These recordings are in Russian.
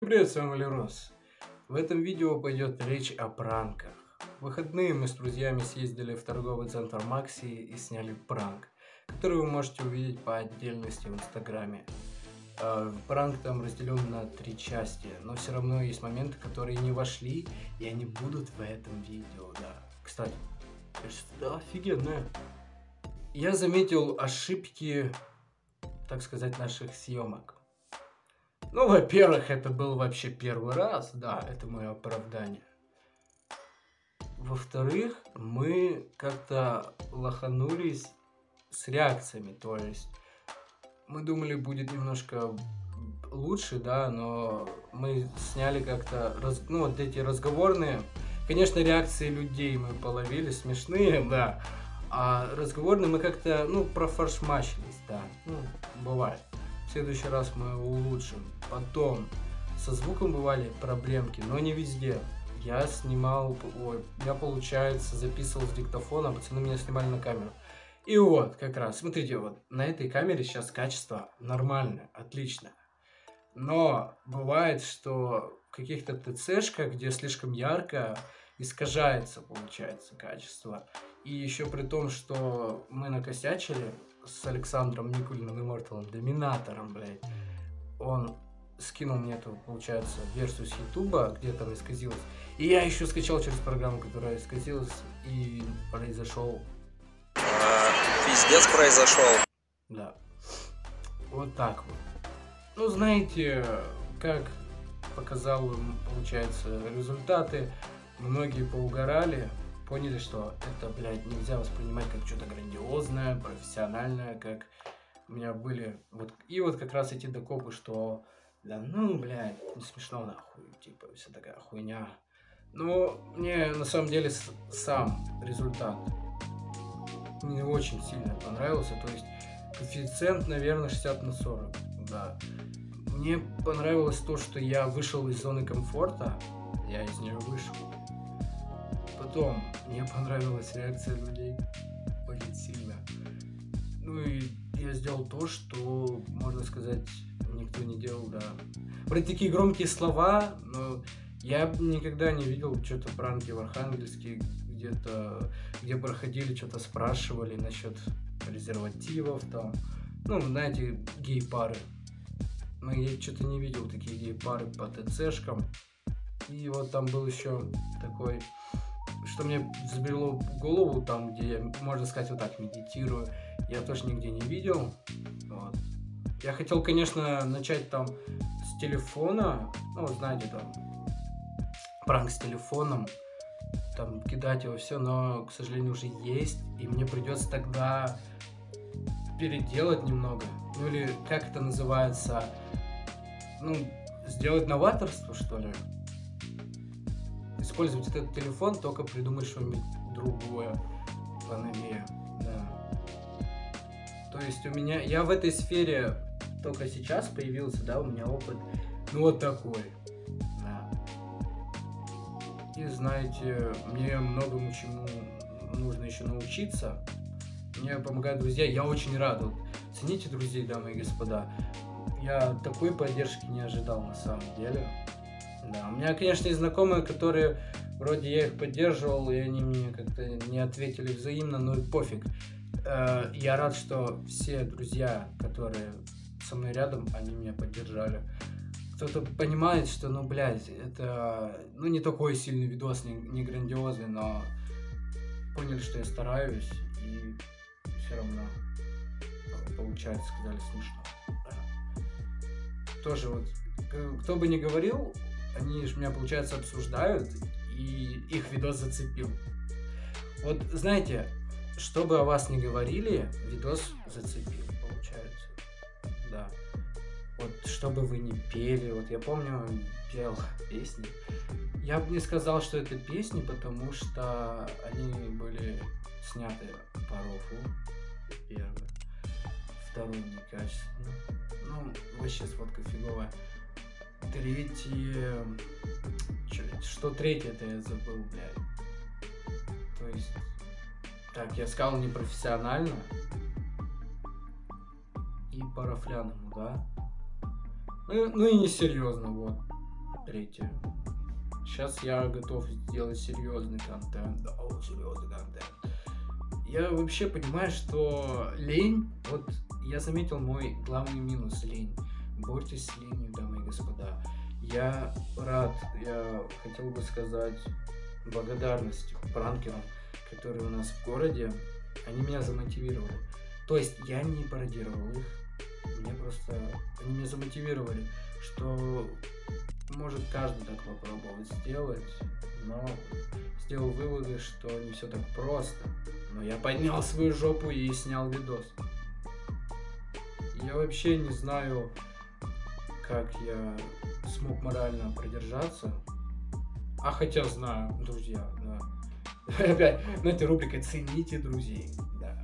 Привет, с вами Лерос. В этом видео пойдет речь о пранках. В выходные мы с друзьями съездили в торговый центр Макси и сняли пранк, который вы можете увидеть по отдельности в инстаграме. А, пранк там разделен на три части, но все равно есть моменты, которые не вошли, и они будут в этом видео, да. Кстати, да, офигенная. Я заметил ошибки, так сказать, наших съемок. Ну, во-первых, это был вообще первый раз, да, это мое оправдание. Во-вторых, мы как-то лоханулись с реакциями, то есть мы думали будет немножко лучше, да, но мы сняли как-то, раз, ну, вот эти разговорные, конечно, реакции людей мы половили, смешные, да, а разговорные мы как-то, ну, профоршмачились, да, ну, бывает. Следующий раз мы его улучшим. Потом, со звуком бывали проблемки, но не везде. Я снимал, ой, я, получается, записывал с диктофона, а пацаны меня снимали на камеру. И вот, как раз, смотрите, вот на этой камере сейчас качество нормальное, отлично. Но бывает, что в каких-то ТЦшках, где слишком ярко, искажается, получается, качество. И еще при том, что мы накосячили, с Александром Никулиным Имморталом, Доминатором, блядь. Он скинул мне эту, получается, версию с Ютуба, где там исказилось. И я еще скачал через программу, которая исказилась, и произошел... Пиздец произошел. Да. Вот так вот. Ну, знаете, как показал, получается, результаты, многие поугорали, поняли, что это, блядь, нельзя воспринимать как что-то грандиозное, профессиональное, как у меня были... Вот, и вот как раз эти докопы, что, да ну, блядь, не смешно нахуй, типа, вся такая хуйня. Но мне на самом деле сам результат мне очень сильно понравился, то есть коэффициент, наверное, 60 на 40, да. Мне понравилось то, что я вышел из зоны комфорта, я из нее вышел, Потом, мне понравилась реакция людей очень сильно. Ну и я сделал то, что, можно сказать, никто не делал, да. Про такие громкие слова, но я никогда не видел что-то пранки в Архангельске, где-то, где проходили, что-то спрашивали насчет презервативов там. Ну, знаете, гей-пары. Но я что-то не видел такие гей-пары по ТЦшкам. И вот там был еще такой что мне забрело в голову, там, где я, можно сказать, вот так медитирую, я тоже нигде не видел. Вот. Я хотел, конечно, начать там с телефона, ну, знаете, там, пранк с телефоном, там, кидать его все, но, к сожалению, уже есть, и мне придется тогда переделать немного. Ну, или, как это называется, ну, сделать новаторство, что ли использовать этот телефон, только придумать что-нибудь другое поновее. Да. То есть у меня, я в этой сфере только сейчас появился, да, у меня опыт, ну вот такой. Да. И знаете, мне многому чему нужно еще научиться. Мне помогают друзья, я очень рад. Вот, цените друзей, дамы и господа. Я такой поддержки не ожидал на самом деле. Да, у меня, конечно, есть знакомые, которые вроде я их поддерживал, и они мне как-то не ответили взаимно, но и пофиг. Э, я рад, что все друзья, которые со мной рядом, они меня поддержали. Кто-то понимает, что, ну, блядь, это, ну, не такой сильный видос, не, не грандиозный, но поняли, что я стараюсь, и все равно получается, сказали смешно. Тоже вот, кто бы ни говорил, они же меня, получается, обсуждают, и их видос зацепил. Вот, знаете, что бы о вас ни говорили, видос зацепил, получается. Да. Вот, что бы вы ни пели, вот я помню, пел песни. Я бы не сказал, что это песни, потому что они были сняты по рофлу, первое. Второе некачественно. Ну, вообще сфотка фиговая. Третье... Что третье-то я забыл, блядь. То есть... Так, я сказал непрофессионально. И по рафляному, да? Ну, ну и несерьезно, вот. третье. Сейчас я готов сделать серьезный контент. О, серьезный контент. Я вообще понимаю, что лень, вот я заметил мой главный минус лень. Борьтесь с ленью, и господа. Я рад, я хотел бы сказать благодарность пранкерам, которые у нас в городе. Они меня замотивировали. То есть я не пародировал их, мне просто они меня замотивировали, что может каждый так попробовать сделать, но сделал выводы, что не все так просто. Но я поднял свою жопу и снял видос. Я вообще не знаю, как я смог морально продержаться. А хотя знаю, друзья, да. Опять, знаете, рубрика «Цените друзей». Да.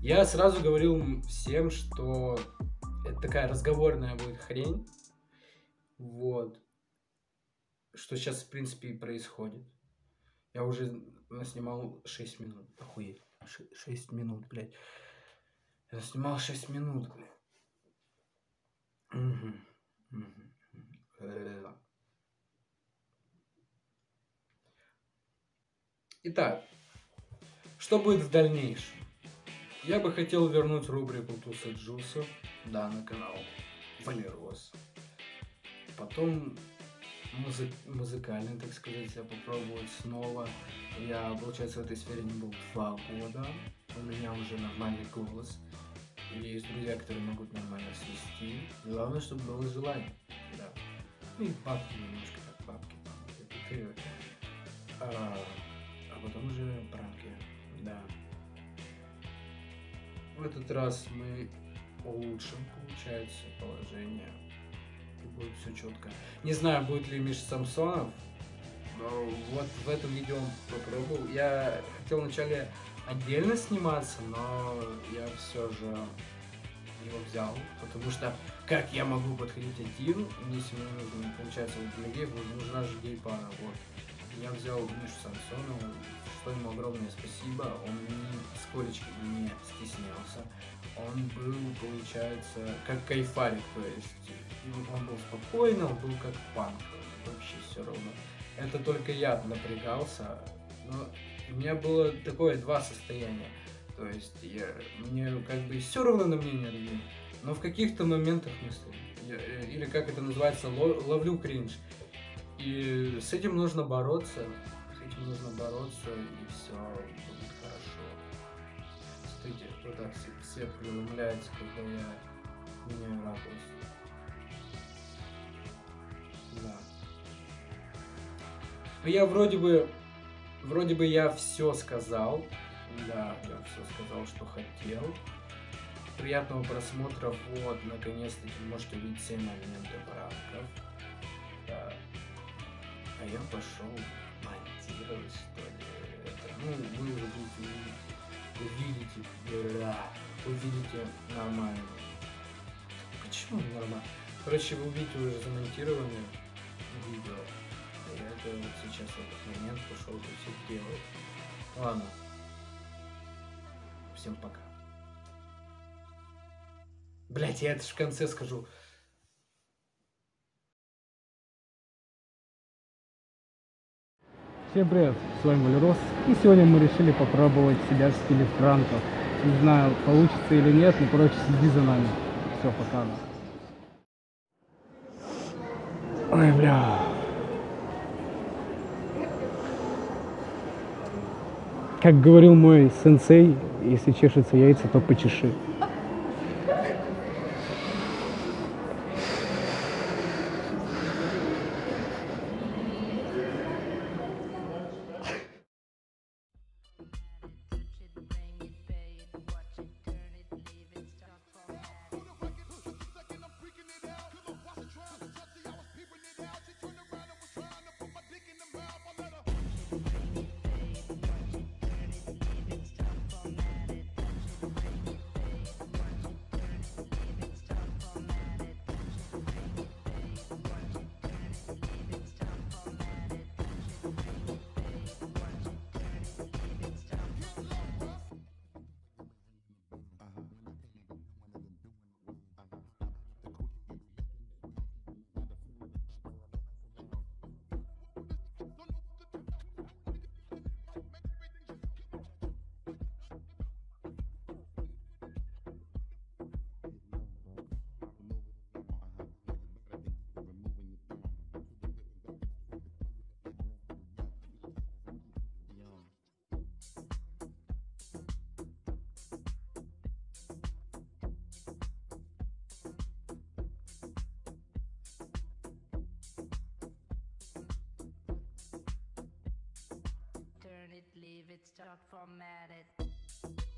Я сразу говорил всем, что это такая разговорная будет хрень. Вот. Что сейчас, в принципе, и происходит. Я уже снимал 6 минут. Охуеть. 6 минут, блядь. Я снимал 6 минут. Итак, что будет в дальнейшем? Я бы хотел вернуть рубрику Туса Джуса, да, на канал Валерос. Потом музы музыкальный, так сказать, я попробовать снова. Я, получается, в этой сфере не был два года. У меня уже нормальный голос. И есть друзья, которые могут нормально свести. Главное, чтобы было желание. Да. Ну и бабки немножко, как бабки. А, а потом уже пранки. Да. В этот раз мы улучшим, получается, положение будет все четко. Не знаю, будет ли Миш Самсонов, но вот в этом видео он попробовал. Я хотел вначале отдельно сниматься, но я все же его взял, потому что как я могу подходить один, если мне нужно, получается, для геев нужна же гей-пара, вот. Я взял Мишу Самсонова, что ему огромное спасибо, он нисколечко не стеснялся, он был, получается, как кайфарик, то есть он был спокойный, он был как панк, вообще все равно. Это только я напрягался, но у меня было такое два состояния. То есть я, мне как бы все равно на мнение людей, но в каких-то моментах стыдно. Э, или как это называется, ловлю кринж. И с этим нужно бороться, с этим нужно бороться, и все будет хорошо. Смотрите, вот так свет преломляется, когда я меняю Но я вроде бы, вроде бы я все сказал. Да, я все сказал, что хотел. Приятного просмотра. Вот, наконец-таки можете увидеть все моменты пранков. Да. А я пошел монтировать, что ли. Это, ну, вы уже будете увидеть, увидите, да, увидите нормально. Почему нормально? Короче, вы увидите уже замонтированное видео. Я это вот сейчас в этот момент пошел все делать. Ладно. Всем пока. Блять, я это ж в конце скажу. Всем привет, с вами Валерос, и сегодня мы решили попробовать себя в стиле франков. Не знаю, получится или нет, но короче, следи за нами. Все, пока. Ой, бля. Как говорил мой сенсей, если чешется яйца, то почеши. believe it's not formatted.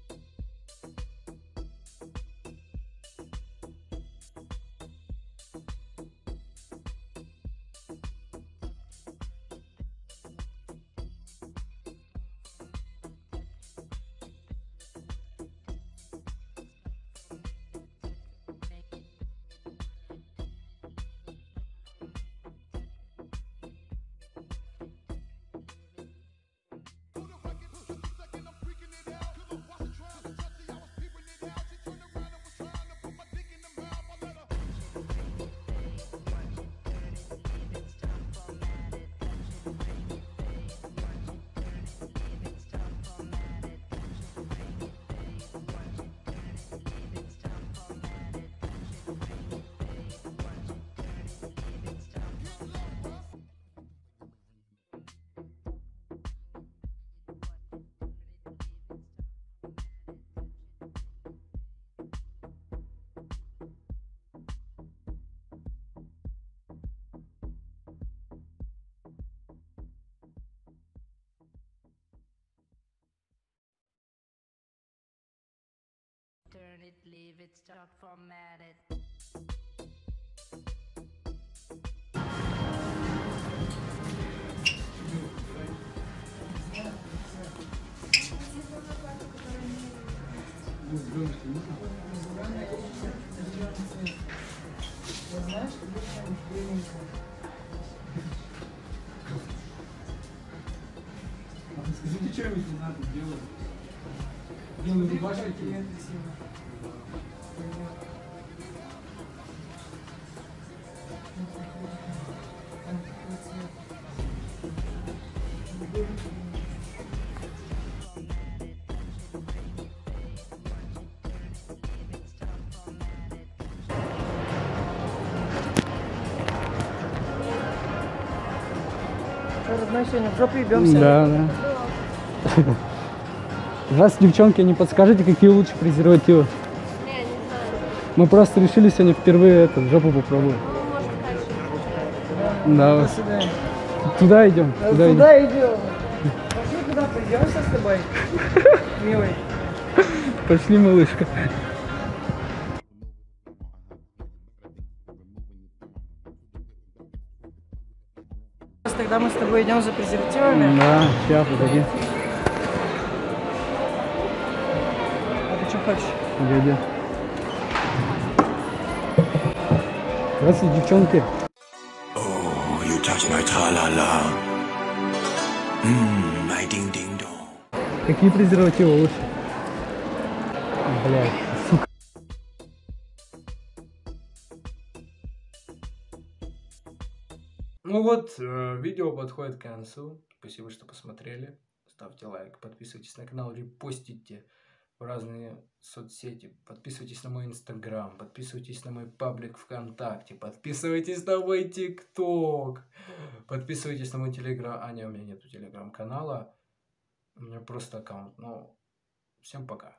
Turn it, leave it, start formatted. Скажите, что не надо делать? Делаю рубашки. Родной, сегодня в жопу ебемся? Да, да. Здравствуйте, девчонки, не подскажете, какие лучше презервативы? Не, не знаю. Мы просто решили сегодня впервые это, жопу попробовать. Ну, может, дальше. Да, До свидания. туда идем. А Туда идем. Куда идем? Пошли куда придемся с тобой, милый. Пошли, малышка. Тогда мы с тобой идем за презервативами. Да, сейчас, погоди. Хочешь? Погоди. Здравствуйте, девчонки. Oh, you touch my tra-la-la. Mmm, my ding-ding-dong. Какие презервативы лучше? Блять, сука. Ну вот, э, видео подходит к концу. Спасибо, что посмотрели. Ставьте лайк, подписывайтесь на канал, репостите в разные соцсети. Подписывайтесь на мой инстаграм, подписывайтесь на мой паблик ВКонтакте, подписывайтесь на мой тикток, подписывайтесь на мой телеграм. А, не, у меня нету телеграм-канала. У меня просто аккаунт. Ну, всем пока.